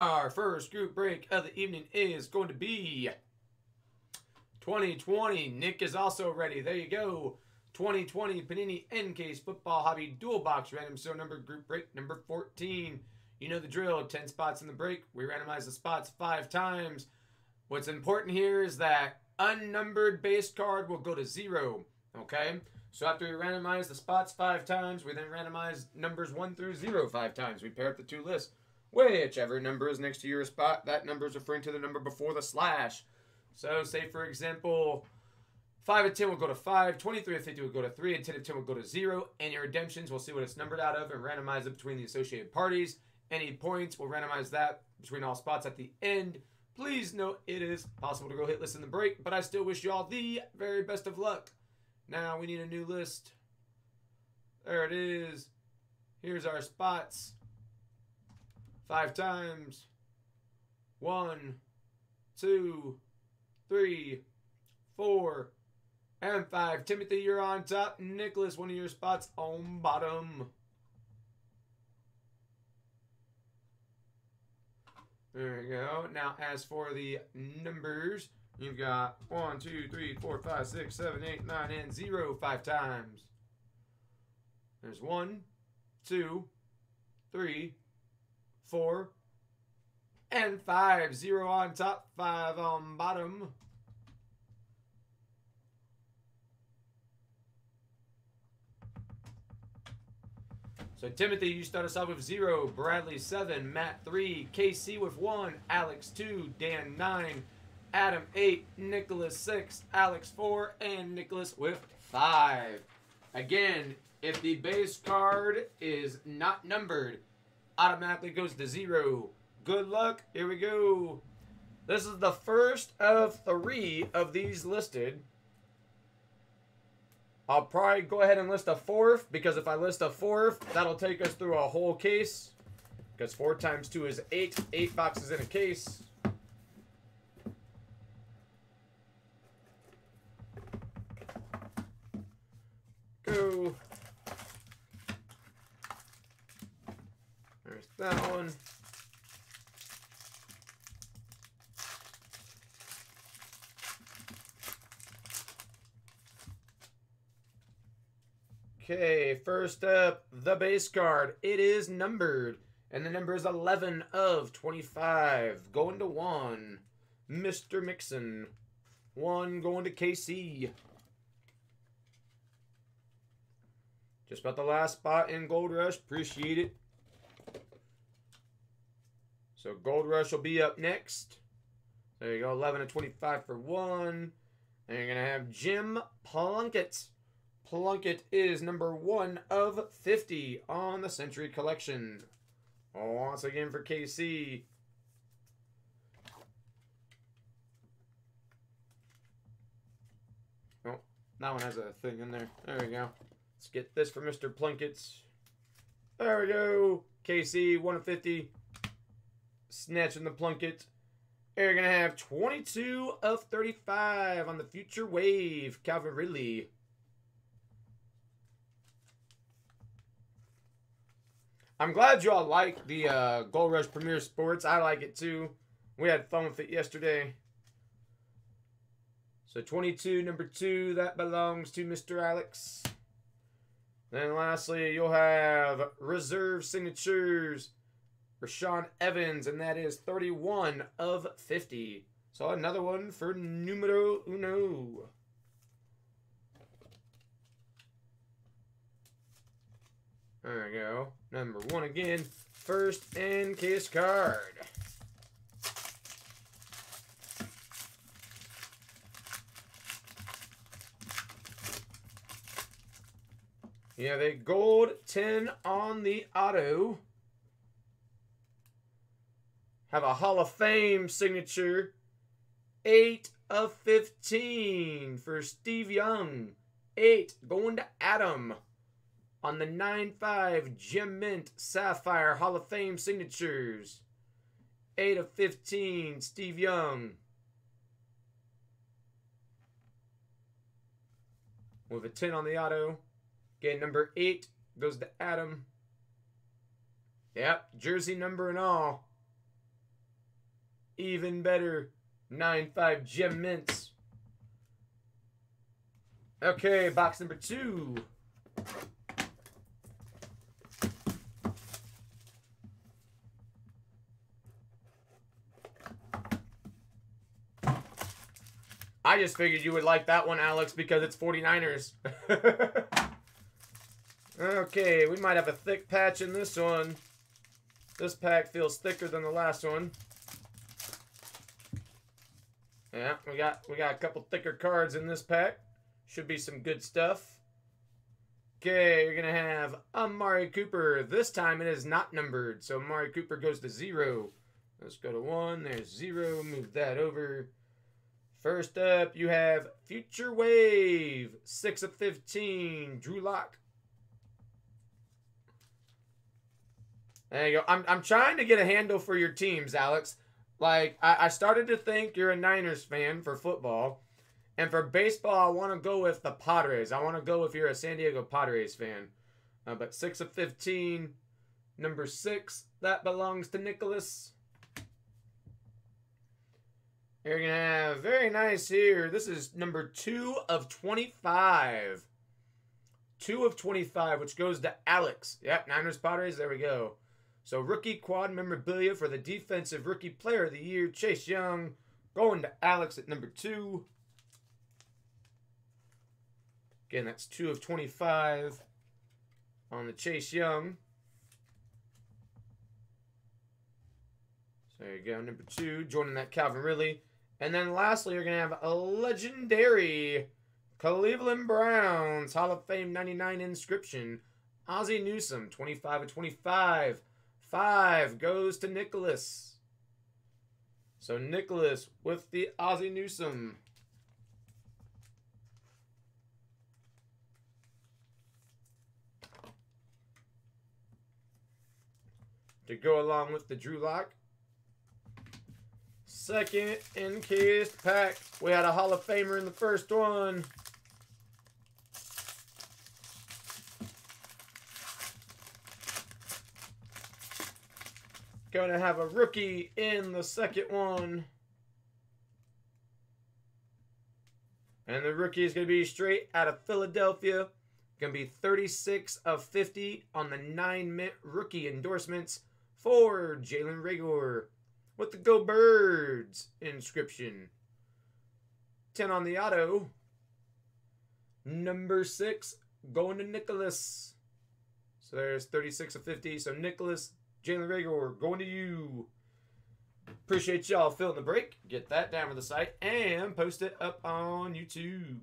Our first group break of the evening is going to be 2020. Nick is also ready. There you go. 2020 Panini Encased Football Hobby Dual Box Random So number group break number 14. You know the drill. 10 spots in the break. We randomize the spots five times. What's important here is that unnumbered base card will go to zero. Okay? So after we randomize the spots five times, we then randomize numbers one through zero five times. We pair up the two lists. Whichever number is next to your spot, that number is referring to the number before the slash. So, say for example, 5 and 10 will go to 5, 23 and 50 will go to 3, and 10 and 10 will go to 0. And your redemptions, we'll see what it's numbered out of and randomize it between the associated parties. Any points, we'll randomize that between all spots at the end. Please note it is possible to go hit list in the break, but I still wish you all the very best of luck. Now we need a new list. There it is. Here's our spots. Five times. One, two, three, four, and five. Timothy, you're on top. Nicholas, one of your spots on bottom. There we go. Now, as for the numbers, you've got one, two, three, four, five, six, seven, eight, nine, and 0 five times. There's one, two, three, four, and five. Zero on top, five on bottom. So Timothy, you start us off with zero, Bradley seven, Matt three, KC with one, Alex two, Dan nine, Adam eight, Nicholas six, Alex four, and Nicholas with five. Again, if the base card is not numbered, automatically goes to zero. Good luck. Here we go. This is the first of three of these listed. I'll probably go ahead and list a fourth because if I list a fourth, that'll take us through a whole case. Because four times two is eight. Eight boxes in a case. Go. There's that one. Okay, first up, the base card. It is numbered, and the number is 11 of 25. Going to 1, Mr. Mixon. 1 going to KC. Just about the last spot in Gold Rush. Appreciate it. So Gold Rush will be up next. There you go, 11 of 25 for 1. And you're going to have Jim Plunkett. Plunkett is number one of 50 on the Century Collection. Oh, once again for KC. Oh, that one has a thing in there. There we go. Let's get this for Mr. Plunkett's. There we go. KC, 1 of 50. Snatching the Plunkett. You're going to have 22 of 35 on the Future Wave. Calvin Ridley. I'm glad you all like the uh, Gold Rush Premier Sports. I like it too. We had fun with it yesterday. So 22, number two, that belongs to Mr. Alex. Then lastly, you'll have reserve signatures. Rashaan Evans, and that is 31 of 50. So another one for numero uno. There we go. Number one again. First Encased card. You have a gold 10 on the auto. Have a Hall of Fame signature. 8 of 15 for Steve Young. 8 going to Adam on the 9-5 Gem Mint Sapphire Hall of Fame signatures. 8 of 15, Steve Young. With a 10 on the auto. Again, number 8 goes to Adam. Yep, jersey number and all. Even better. 9-5 gem mints. Okay, box number two. I just figured you would like that one, Alex, because it's 49ers. okay, we might have a thick patch in this one. This pack feels thicker than the last one. Yeah, we got we got a couple thicker cards in this pack. Should be some good stuff. Okay, you're gonna have Amari Cooper. This time it is not numbered, so Amari Cooper goes to zero. Let's go to one. There's zero. Move that over. First up, you have Future Wave, 6 of 15, Drew Lock. There you go. I'm, I'm trying to get a handle for your teams, Alex. Like, I, I started to think you're a Niners fan for football. And for baseball, I want to go with the Padres. I want to go if you're a San Diego Padres fan. Uh, but 6 of 15, number 6, that belongs to Nicholas. You're going to have very nice here. This is number 2 of 25. 2 of 25, which goes to Alex. Yep, Niners Padres. There we go. So rookie quad memorabilia for the defensive rookie player of the year, Chase Young, going to Alex at number 2. Again, that's 2 of 25 on the Chase Young. So there you go, number 2, joining that Calvin Ridley. And then lastly, you're going to have a legendary Cleveland Browns Hall of Fame 99 inscription. Ozzie Newsome, 25 of 25. Five goes to Nicholas. So Nicholas with the Ozzie Newsome. To go along with the Drew Lock. Second encased pack. We had a Hall of Famer in the first one. Going to have a rookie in the second one. And the rookie is going to be straight out of Philadelphia. Going to be 36 of 50 on the 9 mint rookie endorsements for Jalen Reagor with the Go Birds inscription. 10 on the auto. Number 6 going to Nicholas. So there's 36 of 50. So Nicholas, Jalen Reagor, going to you. Appreciate y'all filling the break. Get that down for the site and post it up on YouTube.